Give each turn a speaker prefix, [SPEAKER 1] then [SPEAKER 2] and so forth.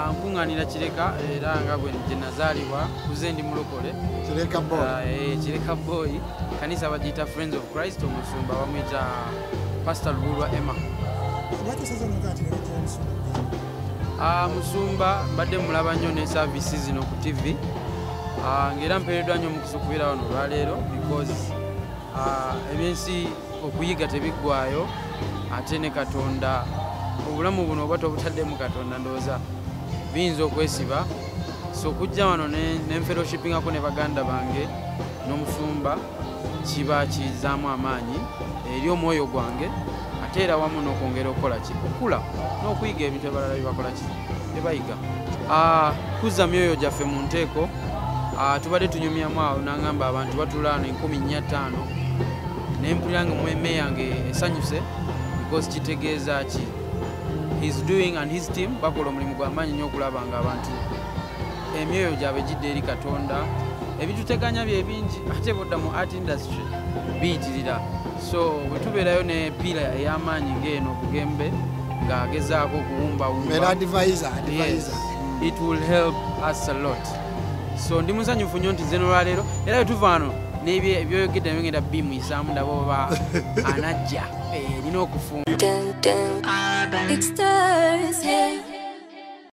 [SPEAKER 1] nkuŋŋaanira kireka era nga bwe gye nazaalibwa kuze ndi mulokole.
[SPEAKER 2] Kireka
[SPEAKER 1] Ah, eh, kireka boy. Kanisa bagiyita friends of christ omusumba bamwita pastor lubulwa emma.
[SPEAKER 3] Musumba
[SPEAKER 1] Ah, musumba mbadde mulaba nnyo ne saavisi zino ku tv Ah, ng'era mpeereddwa nnyo omukisa okubeera wano olwaleero because ebyensi okuyiga tebiggwayo ate ne katonda. Obulamu buno oba tobutaddemu katonda ndowooza biyinza okwesiba. So okujja wano ne ne baganda bange n'omusumba kiba kizaamu amaanyi eri omwoyo gwange ate era wamu n'okwongera okukola ki? Okula n'okuyiga ebintu ebalala byebakola ki? Byebayiga Ah, kuzza myoyo gyaffe mu nteeko. Ah, tubadde tunyumyamu awo nagamba abantu batula wano enkumi nnya ttaano nempulira nga mweme yange esanyuse because kitegeeza ki his doing and his team bakola omulimu gw'amaanyi nnyo okulaba nga abantu emyoyo gyabwe gidde eri katonda. Ebituteganya bye bingi ate bodda mu art industry biyitirira. So bwe tubeerayo ne piira ey'amaanyi ng'eno kugembe ng'agezaako okuwumbawumba. It will help us a lot. So ndi musanyufu nnyo nti zeno lwaleero era bwe tuva wano n'ebyo ebyoyogedde nabigenda bimuyisaamu ndaba oba anajja Eh, nina okufumba